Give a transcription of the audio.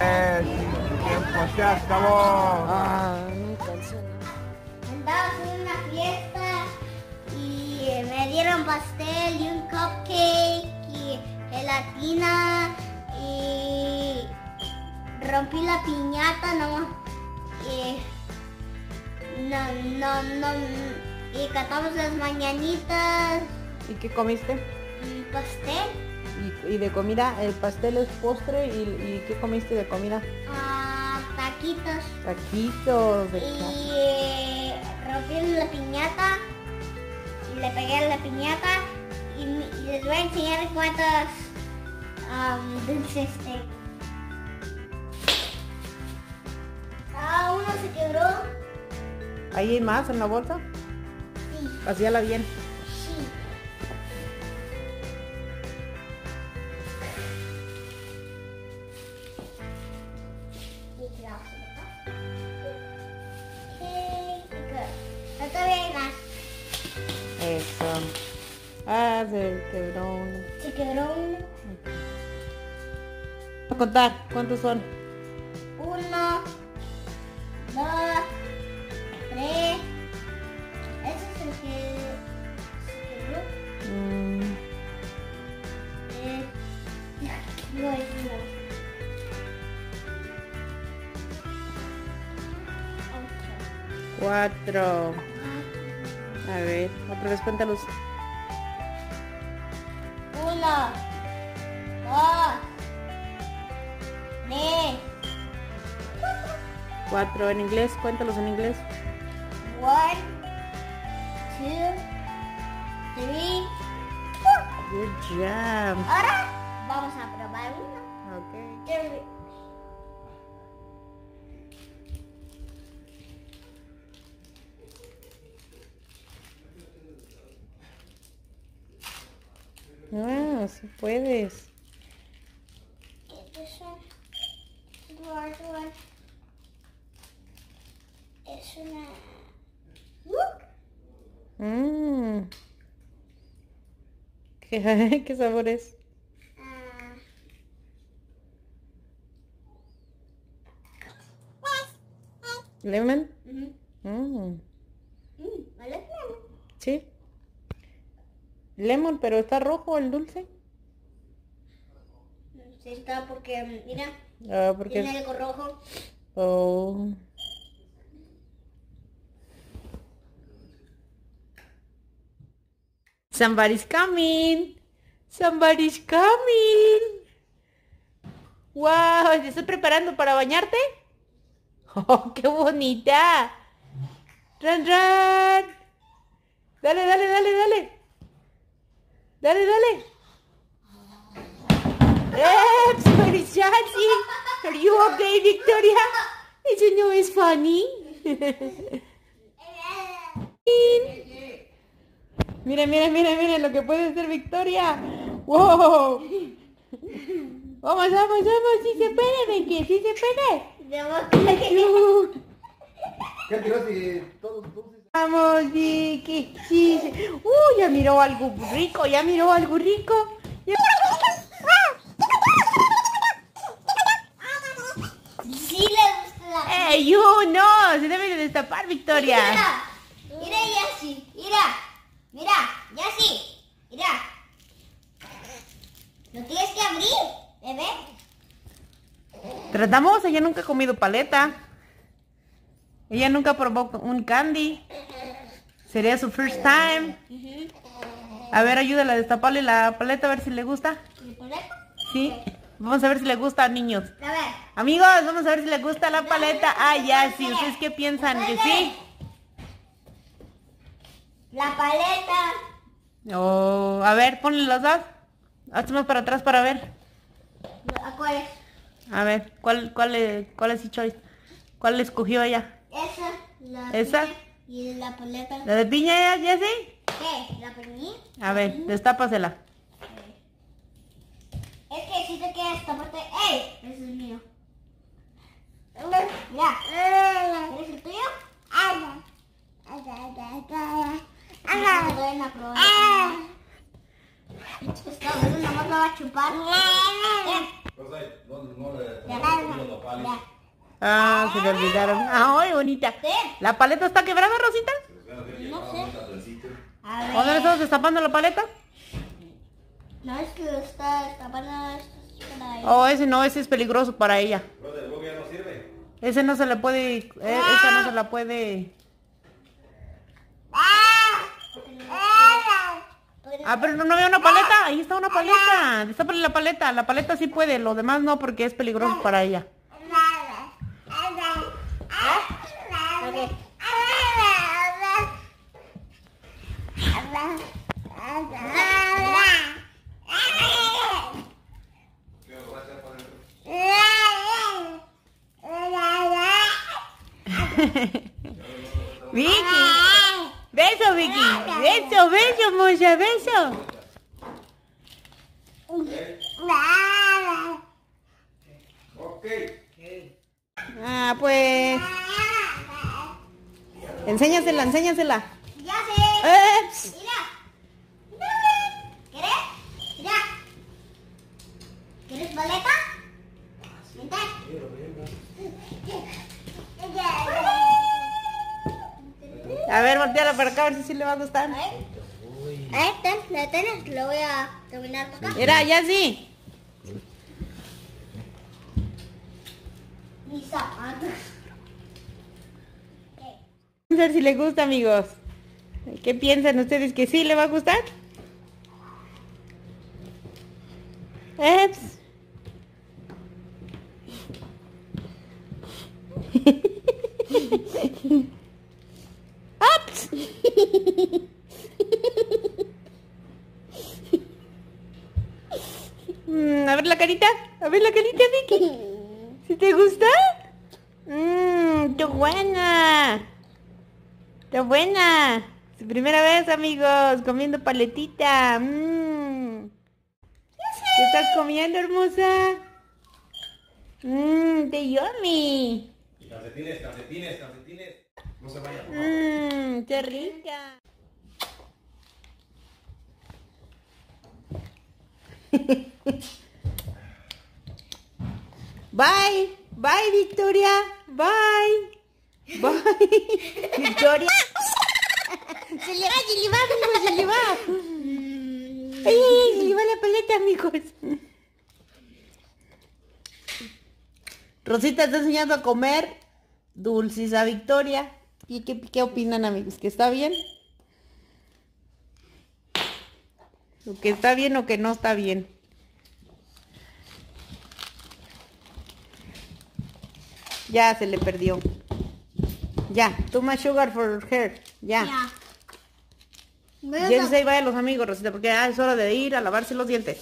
Eh, tiempo se acabó. Ah. Andaba en una fiesta y me dieron pastel y un cupcake y gelatina y rompí la piñata no y no no no y cantamos las mañanitas ¿Y qué comiste? pastel Y, y de comida, el pastel es postre y, y ¿qué comiste de comida? ah, taquitos Taquitos de y eh, rompí la piñata y le pegué a la piñata y, y les voy a enseñar cuántos um, dulces tengo. Ah, uno se quebró. ¿Ahí hay más en la bolsa? Sí, Vacíala bien. Eso. Ah, se quebró uno. Se quebró uno. Voy a contar, ¿cuántos son? Uno, dos, tres. Ese es el que se quebró. Mm, Eh, no cuatro. A ver, otra vez cuéntalos. Uno, dos, tres, Cuatro en inglés, cuéntalos en inglés. one, two, three, four. Good job. Ahora vamos a probar uno. Ok. Qué- Ah, sí puedes. Large one. Es una... Mmm. ¿Qué, ¿Qué sabor es? Ah. ¿Lemon? Ujú. Mm, Mm, ¿vale? sí. Lemon, pero está rojo el dulce. Sí está porque, mira, Ah, porque tiene algo rojo. Oh. Somebody's coming. Somebody's coming. Wow, ¿te estás preparando para bañarte? Oh, qué bonita. Ran, ran. Dale, dale, dale, dale. Dale, dale. Eh, sorry, Chachi. Are you okay, Victoria? Eso no es funny. Mira, mira, mira, mira lo que puede hacer Victoria. Wow. Vamos, vamos, vamos. Sí se puede, Vicky. Sí se puede. Vamos, Vicky. Sí, sí. Uh, ya miró algo rico. Ya miró algo rico. Ya- Sí le gusta la... ¡Ey, you! No, se debe de destapar, Victoria. Mira, mira Yassi, mira, mira, Yassi, mira. Lo tienes que abrir, bebé. Tratamos, ella nunca ha comido paleta. Ella nunca probó un candy. Sería su first time. A ver, ayúdala a destaparle la paleta a ver si le gusta. ¿Le pones? Sí. Vamos a ver si le gusta, niños. A ver, Amigos, vamos a ver si le gusta la paleta. Ah, ya, sí. ¿Ustedes qué piensan? ¿Que sí? la paleta. Oh, a ver, ponle los dos. Hazte más para atrás para ver. ¿A cuál es? A ver, ¿cuál, cuál, es- cuál es su choice? ¿Cuál escogió ella? Esa, la ¿Esa? piña y la paleta. ¿La de piña ya, ya sí? ¿Qué? ¿La piña? A ver, destápasela. Es que si te queda esta parte. ¡Ey! Ese es mío. Mira. ¿Eres el tuyo? Ajá. Te doy una probada. Esta vez nada más la va a chupar. No, no Ya. no. Ya. Ah, se le olvidaron. Ay, bonita. ¿La paleta está quebrada, Rosita? No sé. A ver. ¿Dónde le estamos destapando la paleta? No es que está destapando por ahí. Oh, ese no, ese es peligroso para ella. No. Ese no se le puede, eh, esa no se la puede. Ah, pero no, no había una paleta, ahí está una paleta. Destápale la paleta, la paleta sí puede, lo demás no porque es peligroso para ella. Vicky, beso Vicky, beso, beso, mocha, beso. Ok. Ah, pues, enséñasela, enséñasela. Ya sé. Eh, Mira. ¿Quieres? Mira. ¿Quieres paleta? Vente. A ver, volteala para acá a ver si sí le va a gustar. Ahí está, la tienes, lo voy a terminar por acá. Mira, ya sí. Mis zapatos. Vamos a ver si le gusta, amigos. ¿Qué piensan ustedes? ¿Que sí le va a gustar? Eps. Mm, a ver la carita. A ver la carita, Vicky. ¿Si te gusta? Mmm, qué buena. Qué buena. Su primera vez, amigos, comiendo paletita. Mmm. ¿Qué estás comiendo, hermosa? Mmm, de yummy. Calcetines, calcetines, calcetines. No se vayan. Mmm, qué rica. Bye, bye Victoria, bye, bye, Victoria. Se le va, se le va, amigos, se le va. Ay, se le va la paleta, amigos. Rosita está enseñando a comer dulces a Victoria. ¿Y qué, qué opinan, amigos? ¿Que está bien? ¿O que está bien o que no está bien? Ya se le perdió. Ya, much sugar for her. Ya. Ya. Ya se vaya los amigos, Rosita, porque ya es hora de ir a lavarse los dientes.